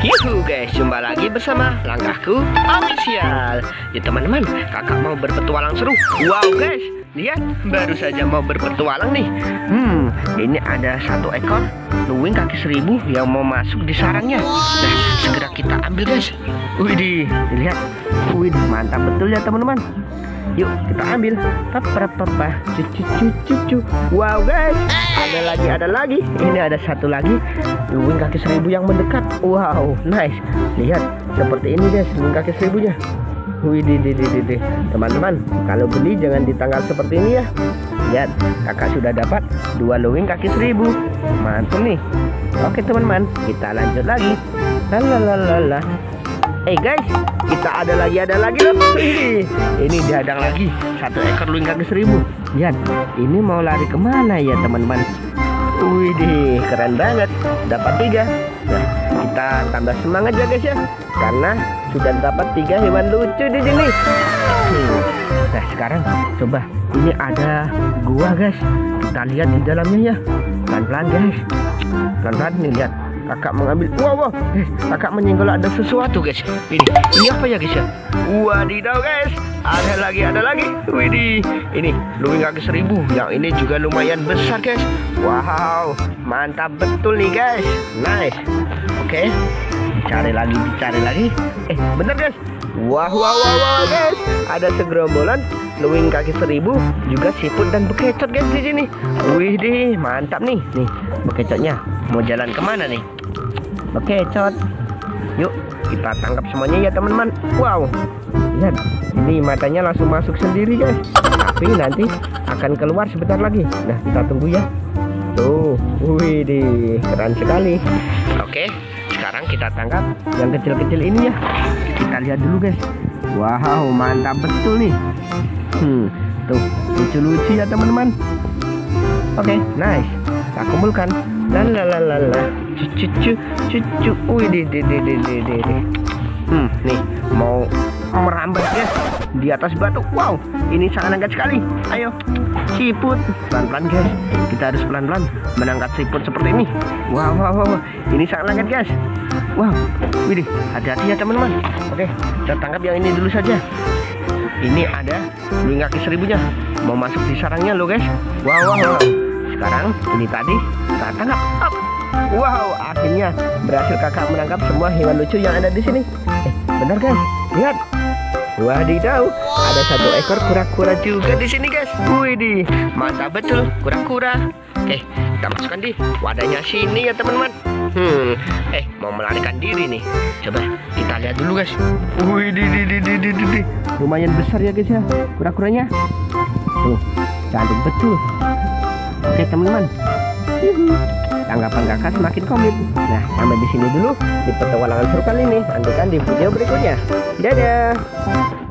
Yuhu guys, jumpa lagi bersama Langkahku Official. Ya teman-teman, kakak mau berpetualang seru. Wow guys, lihat baru saja mau berpetualang nih. Hmm, ini ada satu ekor luwing kaki seribu yang mau masuk di sarangnya. Nah, segera kita ambil guys. Widih, lihat Wih, mantap betul ya teman-teman. Yuk kita ambil. Papa cucu cucu cucu Wow guys. Ada lagi ada lagi. Ini ada satu lagi. Luwing kaki seribu yang mendekat. Wow nice. Lihat seperti ini guys Luwing kaki seribunya Di Teman-teman Kalau beli jangan di tanggal seperti ini ya Lihat kakak sudah dapat Dua luwing kaki seribu Mantul nih Oke teman-teman Kita lanjut lagi Lalalala Eh hey guys, kita ada lagi ada lagi loh. Ini, dihadang lagi satu ekor luwing kaki seribu. Lihat, ini mau lari ke mana ya teman-teman? Wih deh, keren banget. Dapat tiga. Nah, kita tambah semangat ya guys ya, karena sudah dapat tiga hewan lucu di sini. Hmm. Nah sekarang coba, ini ada gua guys. Kita lihat di dalamnya ya. Pelan-pelan guys. Pelan-pelan nih lihat kakak mengambil wow, wow. Eh, kakak menyenggol ada sesuatu guys. Ini ini apa ya guys ya? Wadidaw guys. Ada lagi ada lagi. Widih. Ini luwing kaki seribu. Yang ini juga lumayan besar guys. Wow mantap betul nih guys. Nice. Oke. Okay. cari lagi dicari lagi. Eh bener guys. Wah, wow, wow, wow, guys, ada segerombolan luwing kaki seribu, juga siput dan bekecot guys di sini. Wih mantap nih, nih bekecotnya. Mau jalan ke mana nih? Bekecot. Yuk, kita tangkap semuanya ya teman-teman. Wow, lihat, ini matanya langsung masuk sendiri guys. Tapi nanti akan keluar sebentar lagi. Nah, kita tunggu ya. Tuh, wih deh, keren sekali. Oke, sekarang kita tangkap yang kecil-kecil ini ya kita lihat dulu guys wow mantap betul nih hmm tuh lucu-lucu ya teman-teman oke nice kita kumpulkan lalalala cucu cucu. Wih di di di di di di hmm nih mau merambat guys di atas batu. Wow ini sangat lengket sekali. Ayo siput. Pelan-pelan guys. Kita harus pelan-pelan menangkap siput seperti ini. Wow wow wow. Ini sangat lengket guys. Wow. Widih hati-hati ya teman-teman. Oke kita tangkap yang ini dulu saja. Ini ada luwing kaki seribunya. Mau masuk di sarangnya loh guys. Wow wow wow. Sekarang ini tadi kita tangkap. Wow akhirnya berhasil kakak menangkap semua hewan lucu yang ada di sini eh benar guys lihat Wadidaw, ada satu ekor kura-kura juga di sini guys. Widih, mantap betul kura-kura. Oke, kita masukkan di wadahnya sini ya teman-teman. Hmm, eh mau melarikan diri nih. Coba kita lihat dulu guys. Widih, di, di, di, di, di. lumayan besar ya guys ya kura-kuranya. Tuh, cantik betul. Oke teman-teman. Tanggapan kakak semakin komit. Nah, sampai di sini dulu di petualangan seru kali ini. Nantikan di video berikutnya. Dadah.